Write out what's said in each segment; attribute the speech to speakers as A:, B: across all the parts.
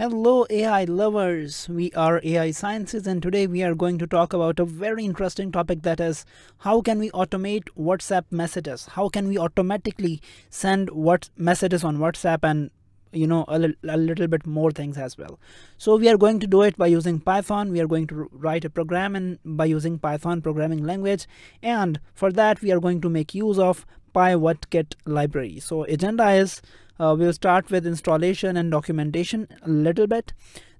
A: Hello AI lovers, we are AI Sciences and today we are going to talk about a very interesting topic that is how can we automate WhatsApp messages? How can we automatically send what messages on WhatsApp and you know a, a little bit more things as well. So we are going to do it by using Python. We are going to write a program and by using Python programming language and for that we are going to make use of PyWhatKit library. So agenda is uh, we'll start with installation and documentation a little bit.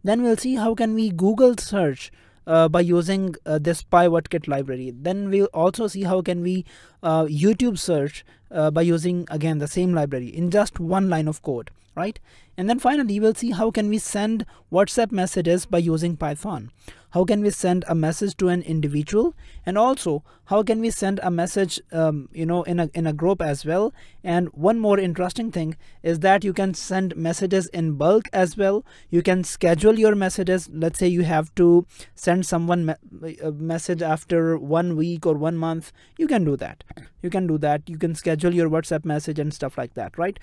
A: Then we'll see how can we google search uh, by using uh, this PyWhatKit library. Then we'll also see how can we uh, youtube search uh, by using again the same library in just one line of code right? And then finally we'll see how can we send whatsapp messages by using python how can we send a message to an individual? And also how can we send a message um, you know in a in a group as well? And one more interesting thing is that you can send messages in bulk as well. You can schedule your messages. Let's say you have to send someone me a message after one week or one month. You can do that. You can do that. You can schedule your whatsapp message and stuff like that right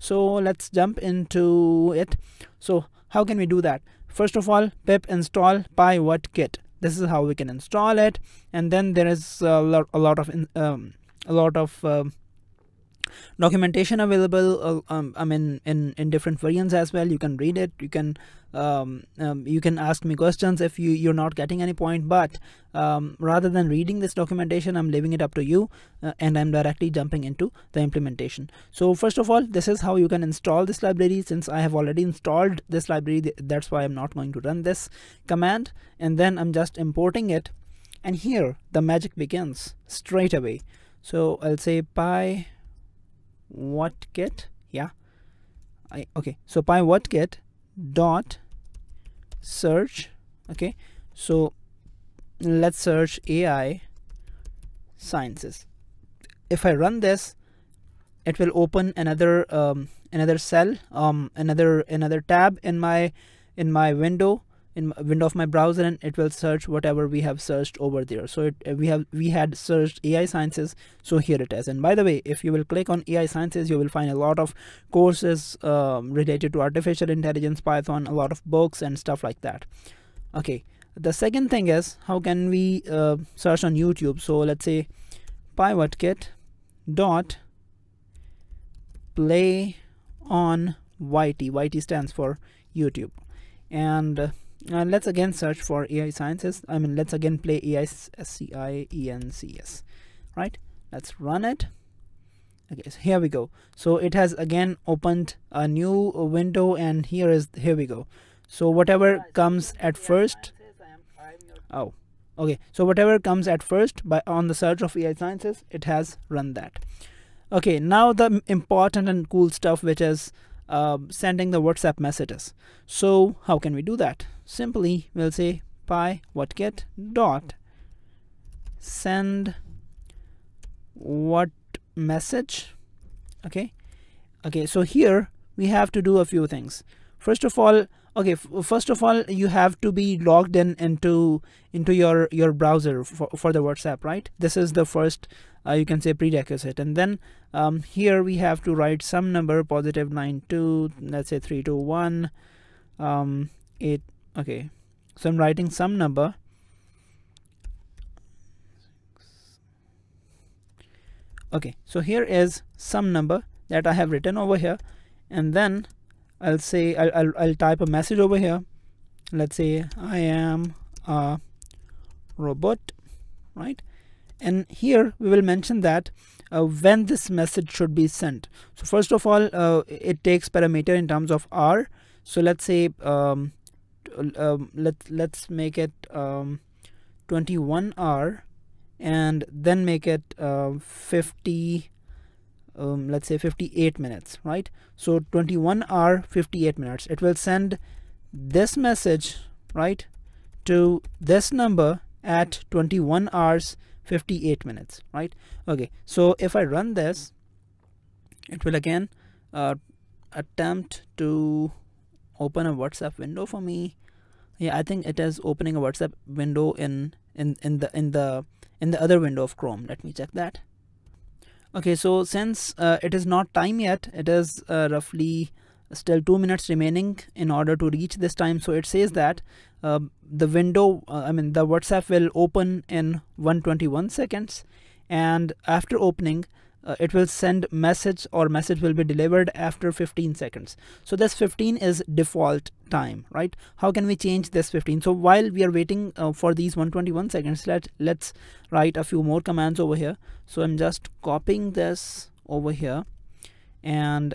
A: so let's jump into it. So how can we do that? First of all pip install PyWhatKit this is how we can install it. And then there is a lot, a lot of um, a lot of um, documentation available uh, um, i mean in in different variants as well. You can read it. You can um, um, you can ask me questions if you you're not getting any point. But um, rather than reading this documentation i'm leaving it up to you uh, and i'm directly jumping into the implementation. So first of all this is how you can install this library. Since i have already installed this library th that's why i'm not going to run this command. And then i'm just importing it. And here the magic begins straight away. So i'll say py what get yeah? I okay so PyWhatKit dot search okay? So let's search AI sciences. If I run this it will open another um, another cell um, another another tab in my in my window in window of my browser and it will search whatever we have searched over there. So it, we have we had searched AI sciences so here it is. And by the way if you will click on AI sciences you will find a lot of courses um, related to artificial intelligence Python a lot of books and stuff like that. Okay the second thing is how can we uh, search on YouTube? So let's say PyWhatKit dot play on YT YT stands for YouTube. And uh, let's again search for AI sciences I mean let's again play AI S-C-I-E-N-C-S right? Let's run it. Okay so here we go. So it has again opened a new window and here is here we go. So whatever comes at first oh okay. So whatever comes at first by on the search of AI sciences it has run that. Okay now the important and cool stuff which is uh, sending the WhatsApp messages. So how can we do that? Simply we'll say pi what get dot. Send what message? Okay. Okay so here we have to do a few things. First of all okay first of all you have to be logged in into into your your browser for, for the whatsapp right? This is the first uh, you can say prerequisite. And then um, here we have to write some number positive 92 let's say 321 um, 8 okay. So I'm writing some number. Okay. So here is some number that I have written over here. And then I'll say I'll, I'll, I'll type a message over here. Let's say I am a robot right? And here we will mention that uh, when this message should be sent. So first of all uh, it takes parameter in terms of r. So let's say um, um, let let's make it um, 21 r and then make it uh, 50 um, let's say 58 minutes right? So 21 r 58 minutes. It will send this message right to this number at 21 hours 58 minutes right? Okay so if I run this it will again uh, attempt to open a WhatsApp window for me. Yeah I think it is opening a WhatsApp window in in in the in the in the other window of Chrome. Let me check that. Okay so since uh, it is not time yet it is uh, roughly still two minutes remaining in order to reach this time. So it says that uh, the window uh, I mean the WhatsApp will open in 121 seconds. And after opening uh, it will send message or message will be delivered after 15 seconds. So this 15 is default time right? How can we change this 15 so while we are waiting uh, for these 121 seconds let let's write a few more commands over here. So i'm just copying this over here and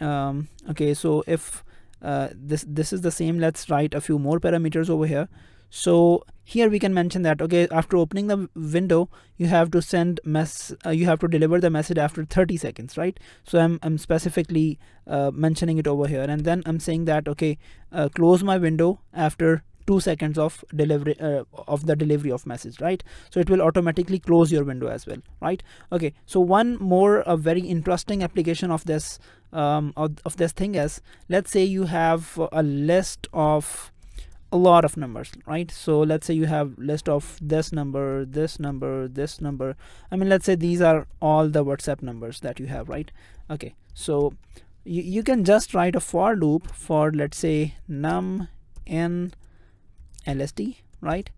A: um, okay so if uh, this this is the same let's write a few more parameters over here so here we can mention that okay after opening the window you have to send mess uh, you have to deliver the message after 30 seconds right? So i'm, I'm specifically uh, mentioning it over here. And then i'm saying that okay uh, close my window after two seconds of delivery uh, of the delivery of message right? So it will automatically close your window as well right? Okay so one more a very interesting application of this um, of, of this thing is let's say you have a list of a lot of numbers right? So let's say you have list of this number this number this number. I mean let's say these are all the whatsapp numbers that you have right? Okay so you, you can just write a for loop for let's say num n lst right?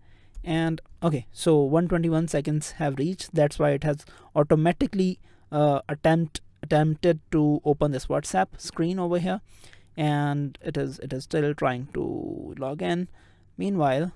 A: And okay so 121 seconds have reached. That's why it has automatically uh, attempt attempted to open this whatsapp screen over here and it is it is still trying to log in. Meanwhile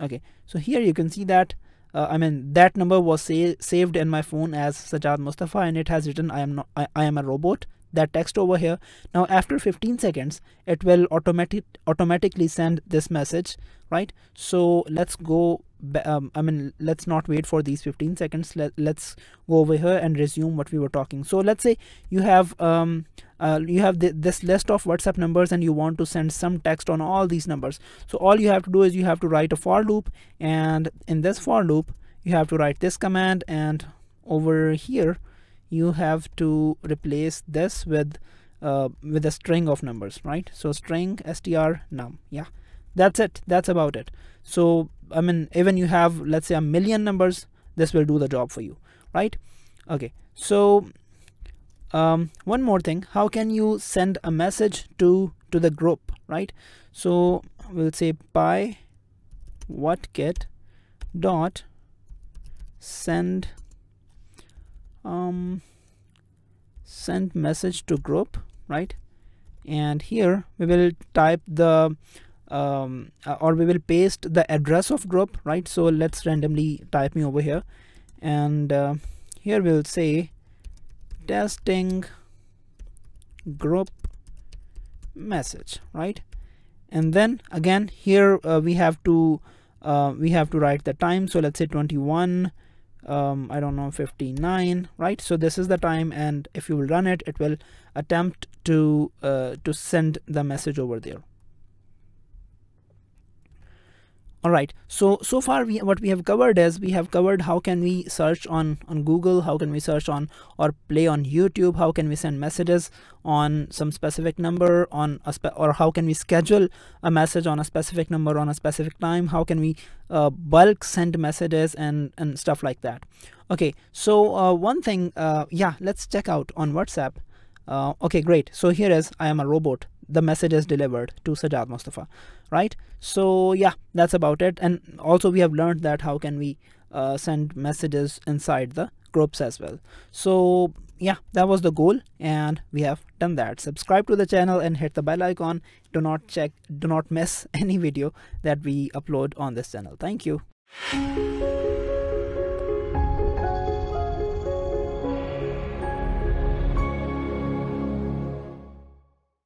A: okay so here you can see that uh, I mean that number was sa saved in my phone as Sajad Mustafa and it has written I am not I, I am a robot that text over here. Now after 15 seconds it will automatic automatically send this message right? So let's go um, I mean let's not wait for these 15 seconds. Let, let's go over here and resume what we were talking. So let's say you have um, uh, you have th this list of WhatsApp numbers and you want to send some text on all these numbers. So all you have to do is you have to write a for loop and in this for loop you have to write this command and over here you have to replace this with uh, with a string of numbers right? So string str num yeah. That's it. That's about it. So i mean even you have let's say a million numbers this will do the job for you right? Okay. So um, one more thing. How can you send a message to to the group right? So we'll say by what get dot send um send message to group right? And here we will type the um, uh, or we will paste the address of group right? So let's randomly type me over here. And uh, here we'll say testing group message right? And then again here uh, we have to uh, we have to write the time. So let's say 21 um, I don't know 59 right? So this is the time and if you will run it it will attempt to uh, to send the message over there all right. So so far we what we have covered is we have covered how can we search on on google how can we search on or play on youtube how can we send messages on some specific number on a spe or how can we schedule a message on a specific number on a specific time? How can we uh, bulk send messages and and stuff like that. Okay. So uh, one thing uh, yeah let's check out on whatsapp. Uh, okay great. So here is i am a robot the message is delivered to Sajad Mustafa right? So yeah that's about it. And also we have learned that how can we uh, send messages inside the groups as well. So yeah that was the goal and we have done that. Subscribe to the channel and hit the bell icon. Do not check do not miss any video that we upload on this channel. Thank you